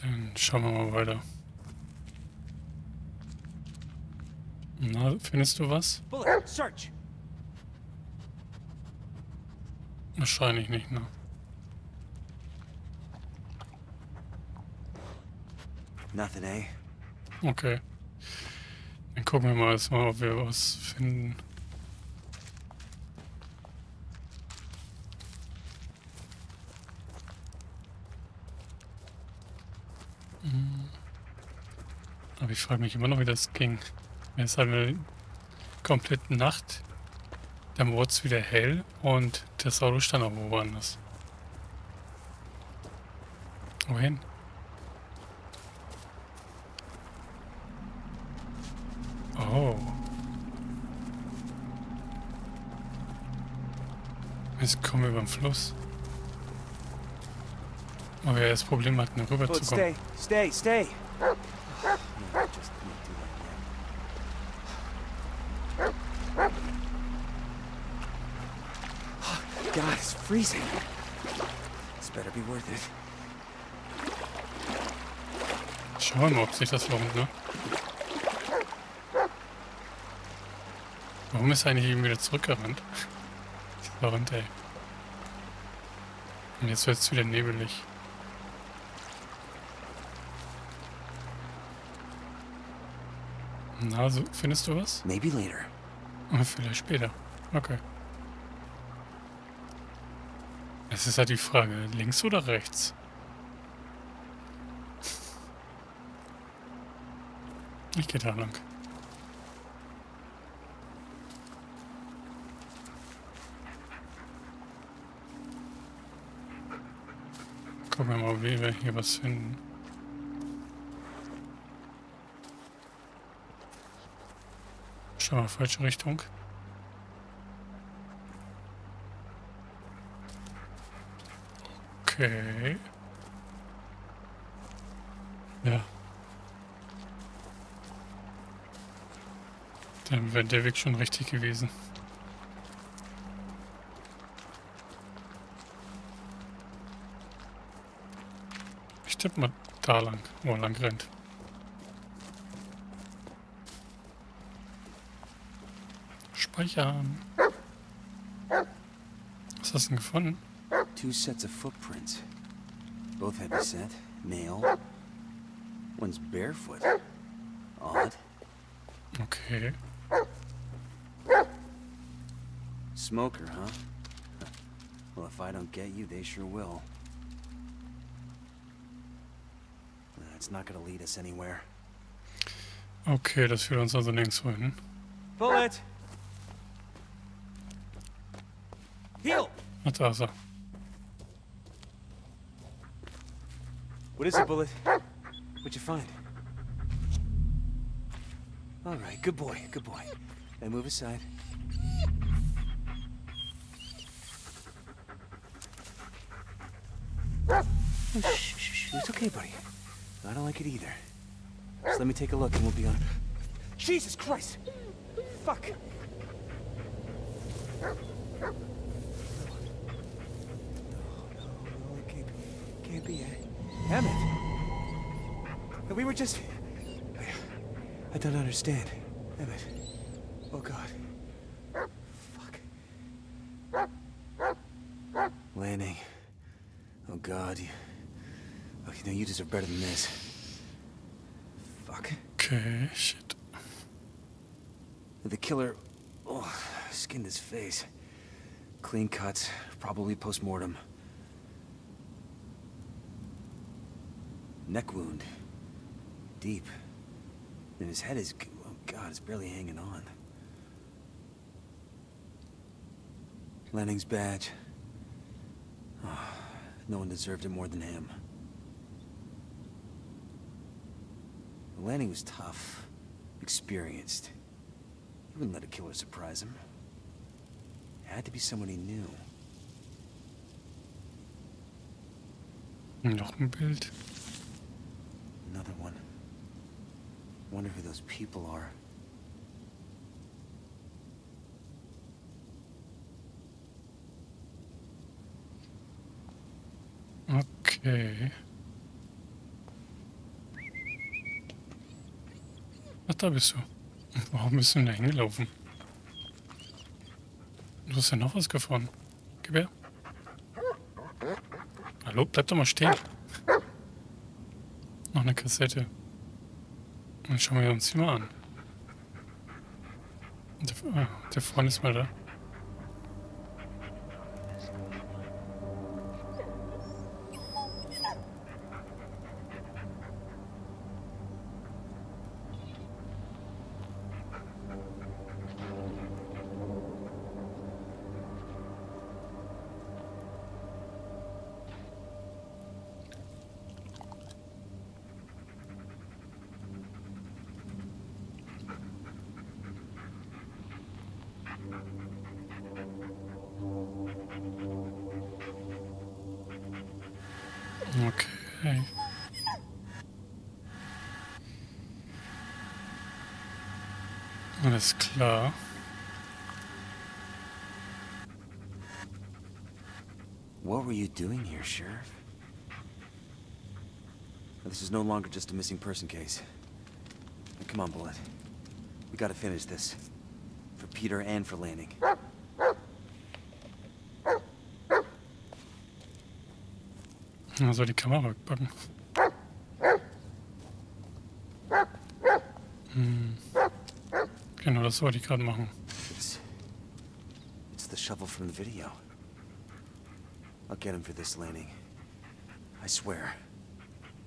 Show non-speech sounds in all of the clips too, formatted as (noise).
Dann schauen wir mal weiter. Na, findest du was? Bullet, search. Wahrscheinlich nicht, ne? Nothing, eh? Okay. Dann gucken wir mal erstmal, ob wir was finden. Aber ich frage mich immer noch, wie das ging. Wenn es halt eine komplette Nacht, dann wurde es wieder hell und das Auto stand auch woanders. Wohin? Oh. Jetzt kommen wir über den Fluss. Aber ja, das Problem hat, rüber Bullet, zu kommen. stay, stay, stay. Freezing. This better be worth it. Schauen wir mal, ob sich das lohnt, ne? Warum ist er eigentlich eben wieder zurückgerannt? (laughs) Verrannt, ey. Und jetzt wird es wieder nebelig. Na, so, findest du was? Maybe later. Vielleicht später. Okay. Es ist halt die Frage, links oder rechts? Ich gehe da lang. Gucken wir mal, wie wir hier was finden. Schau mal, falsche Richtung. Okay. Ja. Dann wäre der Weg schon richtig gewesen. Ich tippe mal da lang, wo er lang rennt. Speichern. Was hast du denn gefunden? Two sets of footprints. Both heavy set, male. One's barefoot. Odd. Okay. Smoker, huh? Well, if I don't get you, they sure will. That's not gonna lead us anywhere. Okay, das führt uns also nirgendwo hin. Bullet! Heal! Ach, da ist er. What is it, Bullet? What'd you find? All right, good boy, good boy. Now move aside. Oh, shh, shh, shh. It's okay, buddy. I don't like it either. Just let me take a look and we'll be on. Jesus Christ! Fuck! No, no, it can't be. Can't be, eh? Emmett! We were just. I, I don't understand. Emmett. Oh, God. Fuck. Lanning. Oh, God. You, oh, you know, you deserve better than this. Fuck. Okay, shit. The killer. Oh, skinned his face. Clean cuts, probably post Neck wound. Deep. And his head is. Oh, God, it's barely hanging on. Lenning's badge. (sighs) Oh, no one deserved it more than him. Lanning was tough, experienced. He wouldn't let a killer surprise him. It had to be someone he knew. Noch ein Bild. another one. Wonder who those people are. Okay. Ach, da bist du. Warum bist du denn hingelaufen? Du hast ja noch was gefahren. Gib her. Hallo, bleib doch mal stehen. Noch eine Kassette. Dann schauen wir uns die mal an. Der, ah, der Freund ist mal da. Okay. Alles klar. What were you doing here, Sheriff? This is no longer just a missing person case. Come on, Bullet. We gotta finish this. For Peter and for Lanning. Man soll die Kamera rückbacken. Hm. Genau, das wollte ich gerade machen. It's... It's the shovel from the video. I'll get him for this, Lanning. I swear.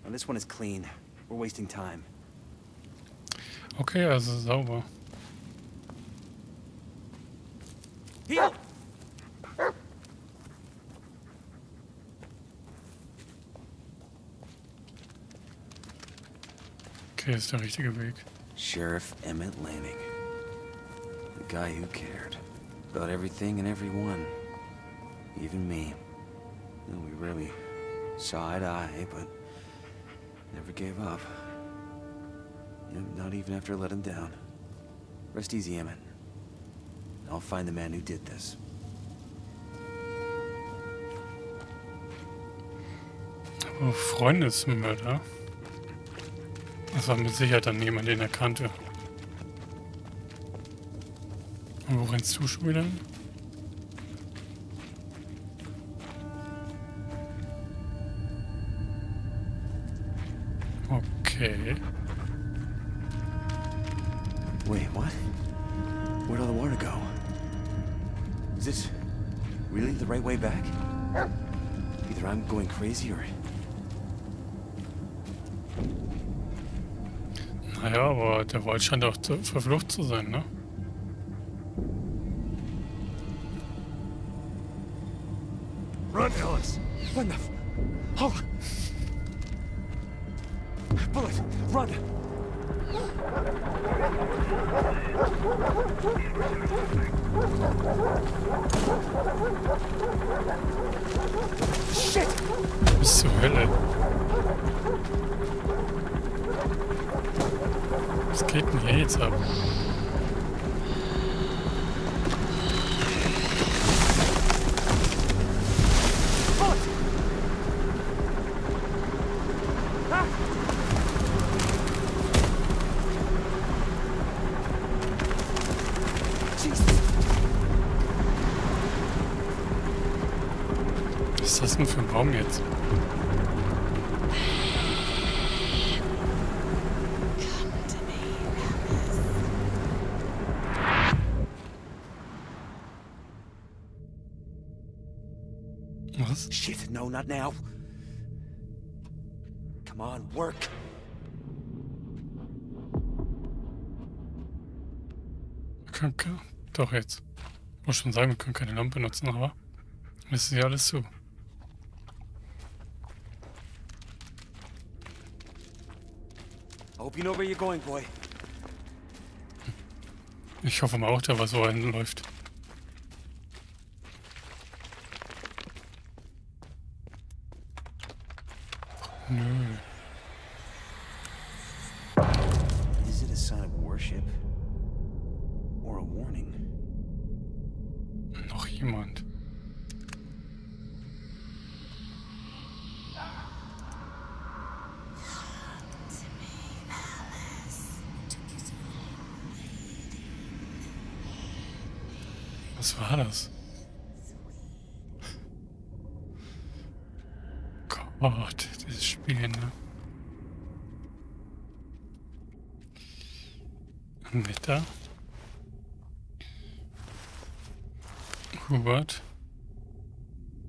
Now this one is clean. We're wasting time. Okay, also sauber. Ist der richtige Weg. Sheriff Emmett Lanning. The guy who cared. About everything and everyone. Even me. And we really saw eye to eye, but never gave up. Not even after I let him down. Rest easy, Emmett. I'll find the man who did this. Oh, Freundesmörder. Das war mit Sicherheit dann jemand, den er kannte. Und wo rennst du schon wieder? hin? Okay. Wait, what? Where'd all the water go? Is this really the right way back? Either I'm going crazy or... Wald scheint auch zu, verflucht zu sein, ne? Run, Ellis! What the. Hold on! Bullet, run! Shit! Bis zur Hölle. Was geht denn hier jetzt ab? On, work. Ke- doch jetzt. Ich muss schon sagen, wir können keine Lampe nutzen, aber das ist ja alles zu. I hope you know where you're going, boy. Ich hoffe mal auch, da was so läuft. Nö. Is it a sign of worship? Or a warning? Noch jemand. Was war das? Gott, dieses Spiel, ne? Wetter. Hubert.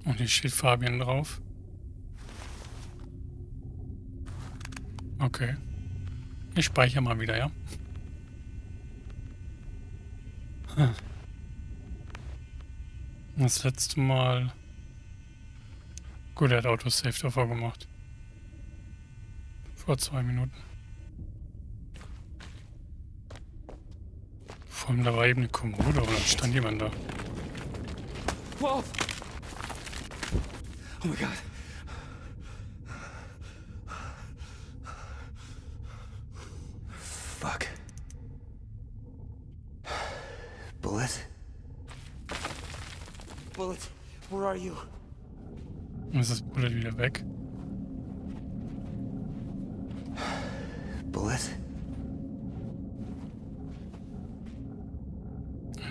Und hier steht Fabian drauf. Okay. Ich speichere mal wieder, ja? Hm. Das letzte Mal... Gut, er hat Autosave davor gemacht. Vor zwei Minuten. Vor allem, da war eben eine Kommode und dann stand jemand da. Whoa! Oh my god. Fuck. Bullet? Bullet, where are you? Und ist das Bullet wieder weg? Bullet?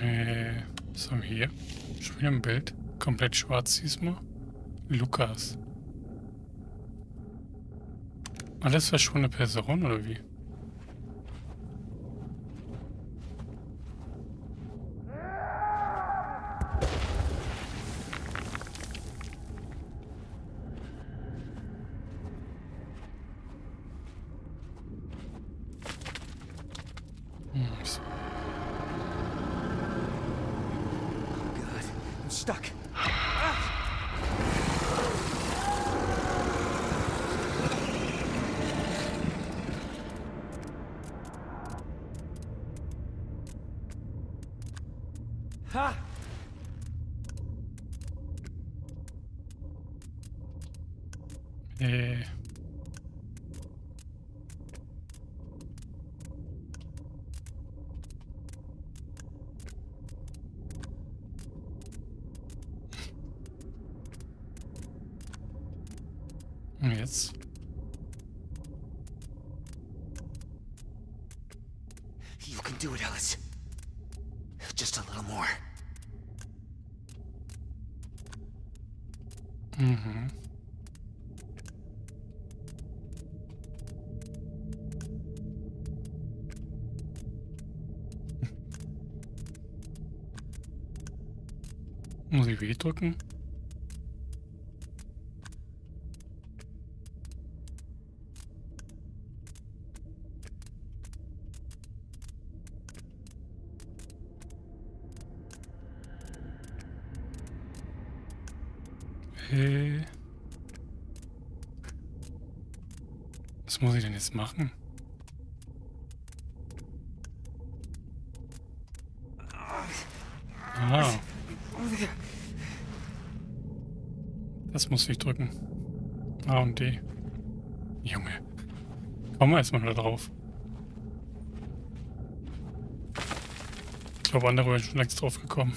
Äh, so hier. Schon wieder ein Bild. Komplett schwarz diesmal. Lukas. Alles verschwundene Person oder wie? Hm, so. God, I'm stuck. Ha! Äh. Jetzt? A little more. Mhm. Muss ich W drücken? Äh. Was muss ich denn jetzt machen? Ah. Das muss ich drücken. A und D. Junge. Wir erstmal da drauf. Ich glaube, andere wären schon längst drauf gekommen.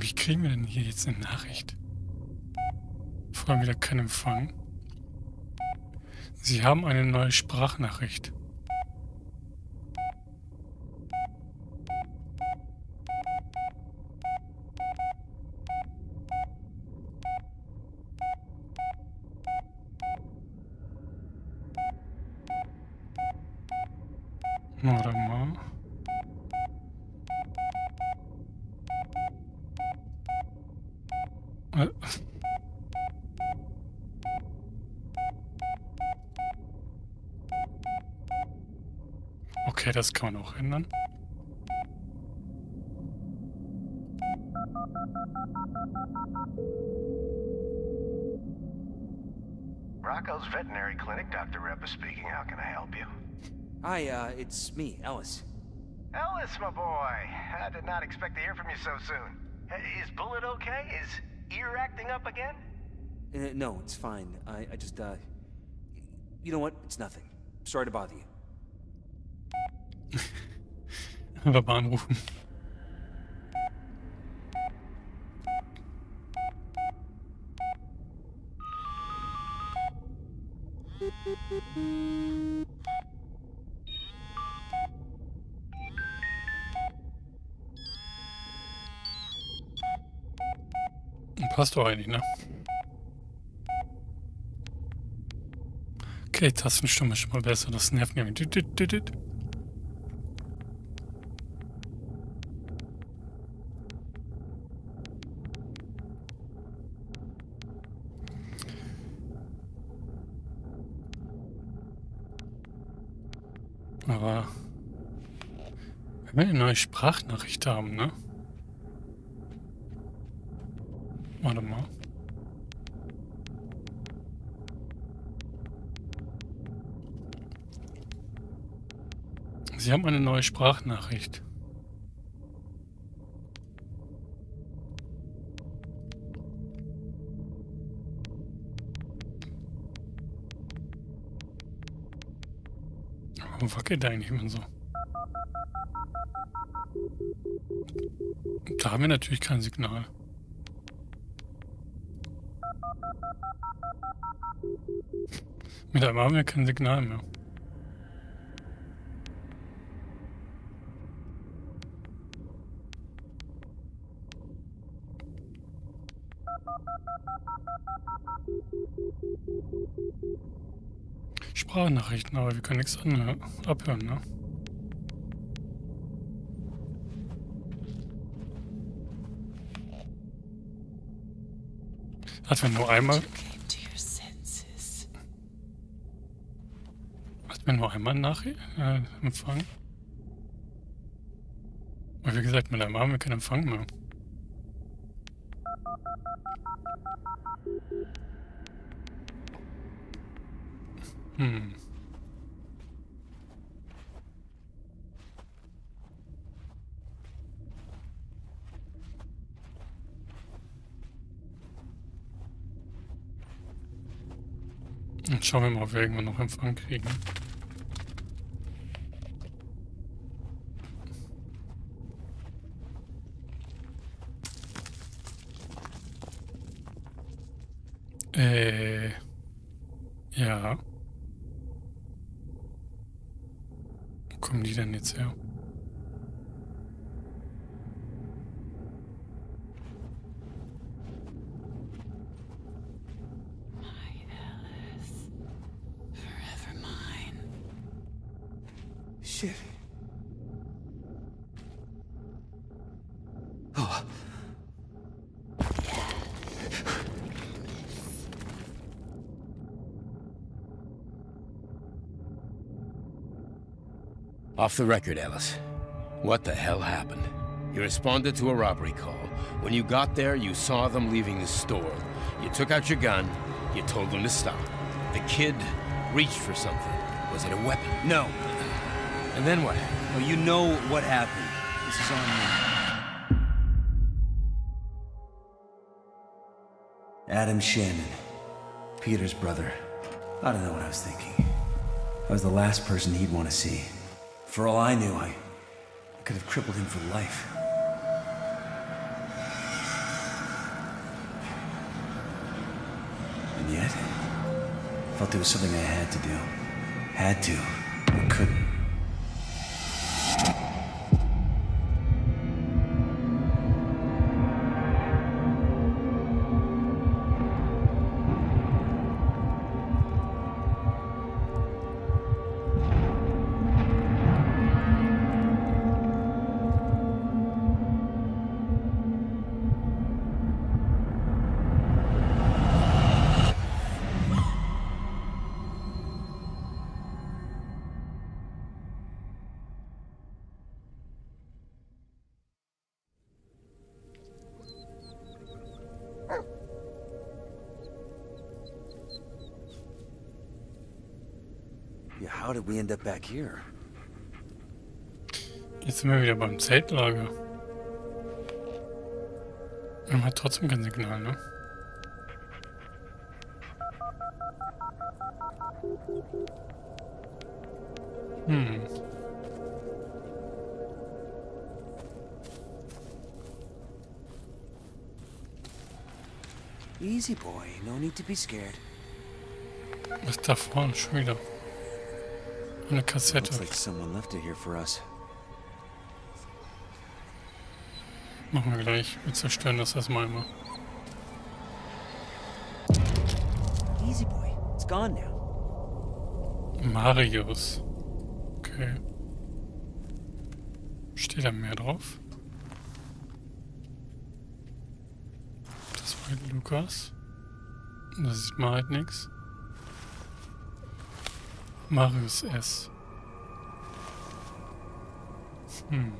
Wie kriegen wir denn hier jetzt eine Nachricht? Vor allem wieder kein Empfang. Sie haben eine neue Sprachnachricht. Das kann man auch ändern. Rocco's Veterinary Clinic, Dr. Repa speaking. How can I help you? Hi, uh, it's me, Ellis. Ellis, my boy. I did not expect to hear from you so soon. Is Bullet okay? Is ear acting up again? Uh, no, it's fine. I, I just, uh... You know what? It's nothing. Sorry to bother you. (laughs) Einfach mal anrufen. Passt doch eigentlich, ne? Okay, Tastenstimme ist schon mal besser. Das nervt mich. Wir eine neue Sprachnachricht haben, ne? Warte mal. Sie haben eine neue Sprachnachricht. Warum wackelt eigentlich immer so? Da haben wir natürlich kein Signal. Mit einmal haben wir kein Signal mehr. Sprachnachrichten, aber wir können nichts anhören, abhören, ne? Hat man nur einmal. Hat man nur einmal nach äh, Empfang? Aber wie gesagt, mit einmal haben wir keinen Empfang mehr. Hm. Jetzt schauen wir mal, ob wir irgendwann noch Empfang kriegen. The record, Ellis. What the hell happened? You responded to a robbery call. When you got there, you saw them leaving the store. You took out your gun. You told them to stop. The kid reached for something. Was it a weapon? No. And then what? No, you know what happened. This is on me. Adam Shannon. Peter's brother. I don't know what I was thinking. I was the last person he'd want to see. For all I knew, I, I could have crippled him for life. And yet, I felt there was something I had to do. Had to, but couldn't. How did we end up back here? Jetzt sind wir wieder beim Zeltlager. Wir haben halt trotzdem kein Signal, ne? Hm. Easy boy, no need to be scared. Was da vorne schon wieder? For us. Machen wir gleich. Wir zerstören das erstmal immer. Easy, boy. It's gone now. Marius. Okay. Steht da mehr drauf? Das war halt Lukas. Da sieht man halt nichts. Marius S. Hm.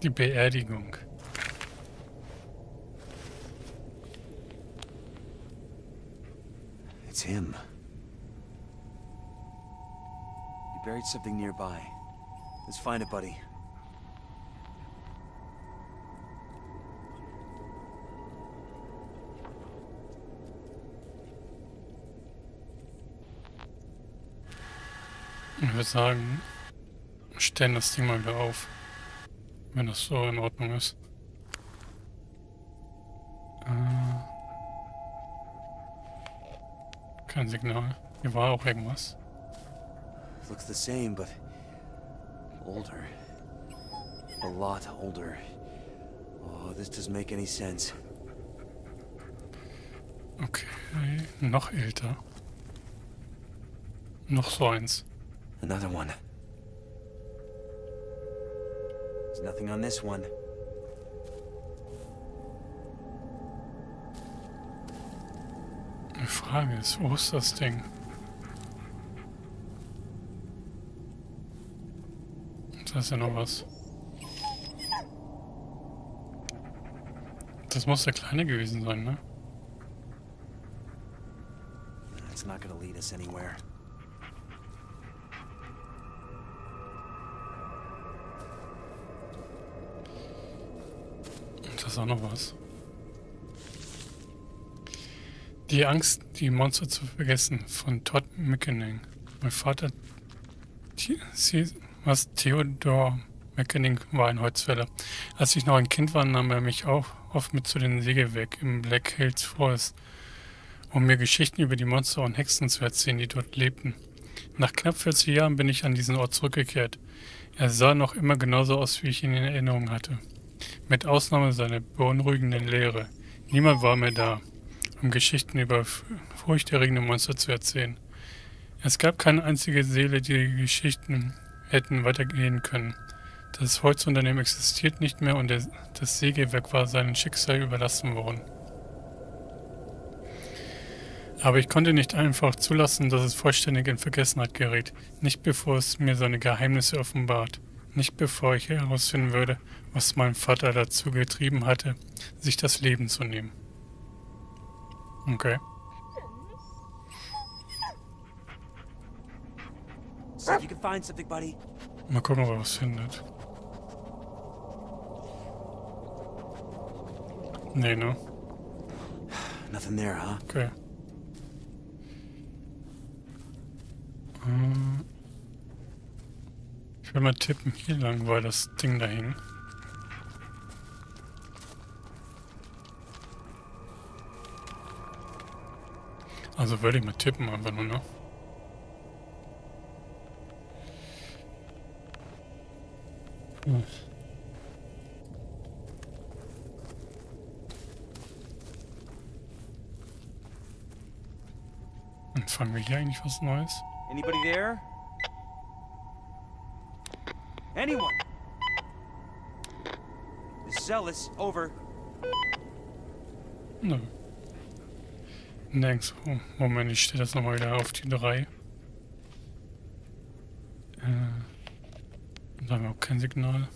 Die Beerdigung. It's him. He buried something nearby. Let's find it, buddy. Ich würde sagen, stellen das Ding mal wieder auf. Wenn das so in Ordnung ist. Äh, kein Signal. Hier war auch irgendwas. Looks the same, but older. A lot older. Oh, this doesn't make any sense. Okay, noch älter. Noch so eins. Another one. There's nothing on this one. Die Frage ist, wo ist das Ding? Da ist ja noch was. Das muss der Kleine gewesen sein, ne? It's not gonna lead us anywhere. Ist auch noch was. Die Angst, die Monster zu vergessen, von Todd McKinnon. Mein Vater, sie, was Theodor McKinnon war ein Holzfäller. Als ich noch ein Kind war, nahm er mich auch oft mit zu den Sägewerk im Black Hills Forest, um mir Geschichten über die Monster und Hexen zu erzählen, die dort lebten. Nach knapp 40 Jahren bin ich an diesen Ort zurückgekehrt. Er sah noch immer genauso aus, wie ich ihn in Erinnerung hatte. Mit Ausnahme seiner beunruhigenden Leere. Niemand war mehr da, um Geschichten über furchterregende Monster zu erzählen. Es gab keine einzige Seele, die die Geschichten hätten weitergehen können. Das Holzunternehmen existiert nicht mehr und das Sägewerk war seinem Schicksal überlassen worden. Aber ich konnte nicht einfach zulassen, dass es vollständig in Vergessenheit gerät. Nicht bevor es mir seine Geheimnisse offenbart. Nicht bevor ich herausfinden würde, was mein Vater dazu getrieben hatte, sich das Leben zu nehmen. Okay. Mal gucken, ob er was findet. Nee, ne? Nothing there, huh? Okay. Ähm, Ich will mal tippen, hier lang war das Ding da hing. Also würde ich mal tippen, einfach nur, ne? Hm. Und fangen wir hier eigentlich was Neues? Anybody there? Anyone? Zealous. Over. Nö. Oh, Moment, ich stelle das nochmal wieder auf die 3. Äh, da haben wir auch kein Signal.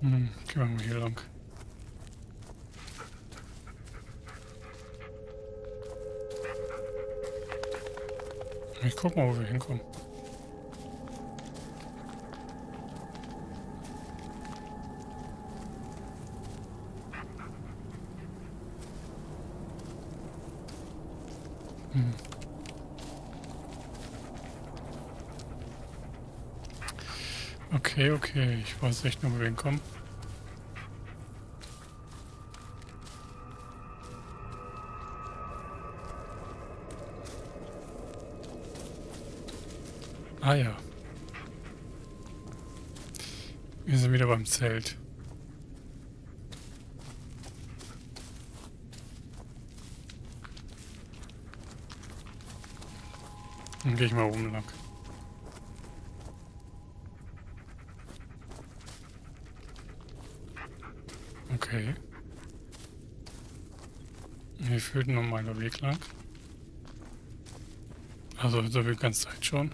Hm, Gehen wir mal hier lang. Ich guck mal, wo wir hinkommen. Hm. Okay, okay. Ich weiß echt nur, wo wir hinkommen. Ah ja. Wir sind wieder beim Zelt. Dann gehe ich mal oben lang. Okay. Hier führt ein normaler Weg lang. Also so wie ganz Zeit schon.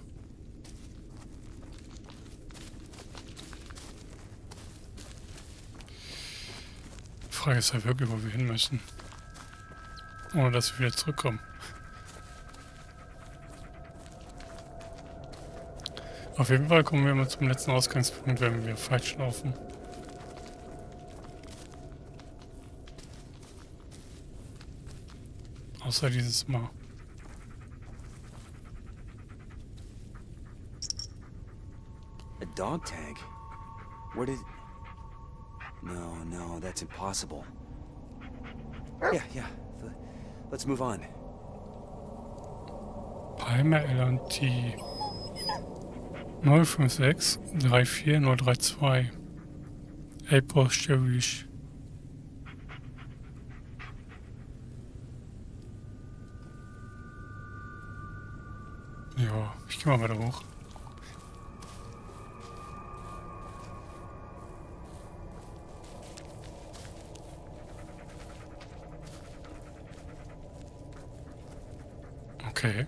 Frage ist halt wirklich, wo wir hin müssen. Ohne dass wir wieder zurückkommen. Auf jeden Fall kommen wir immer zum letzten Ausgangspunkt, wenn wir falsch laufen. Außer dieses Mal. A dog tag? Where did... No, no, that's impossible. Yeah, yeah. Let's move on. Palmer LT 056 34032 April Cherish. Ja, ich geh mal weiter hoch. Okay.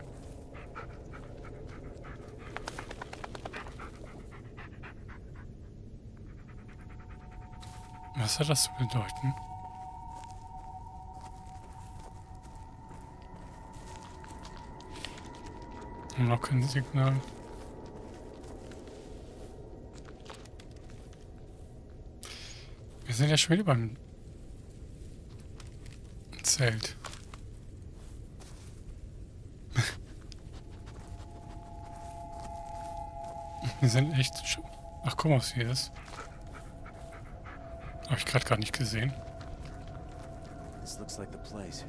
Was hat das zu bedeuten? Noch kein Signal. Wir sind ja schon wieder beim Zelt. (laughs) Wir sind echt schon... Ach, guck mal, was hier ist. Habe ich gerade gar nicht gesehen. This looks like the place.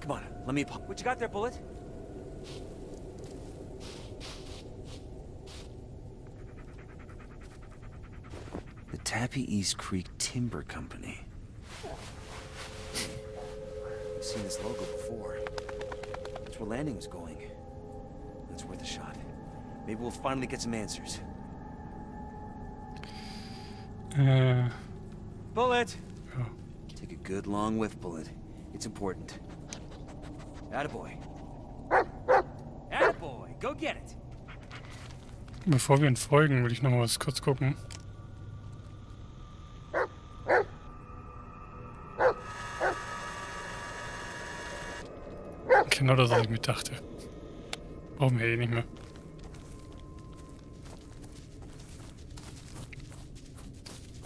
Come on, let me... What you got there, Bullet? The Tappy East Creek Timber Company. I've seen this logo before. That's where landing's going. That's worth a shot. Maybe we'll finally get some answers. Äh, Bullet! ja. Take a good long whiff, Bullet. It's important. Attaboy. Attaboy! Go get it! Bevor wir ihn folgen, will ich noch mal was kurz gucken. Genau das, was ich mir dachte. Brauchen wir eh nicht mehr.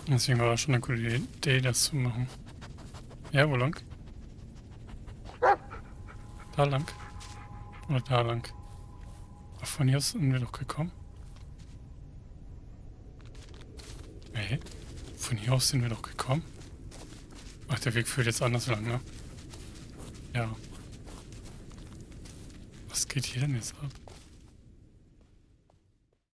Deswegen war das schon eine gute Idee, das zu machen. Ja, wo lang? Da lang? Oder da lang? Ach, von hier sind wir doch gekommen. Nee, von hier aus sind wir doch gekommen. Ach, der Weg führt jetzt anders lang, ne? Ja. Geht hier denn jetzt ab?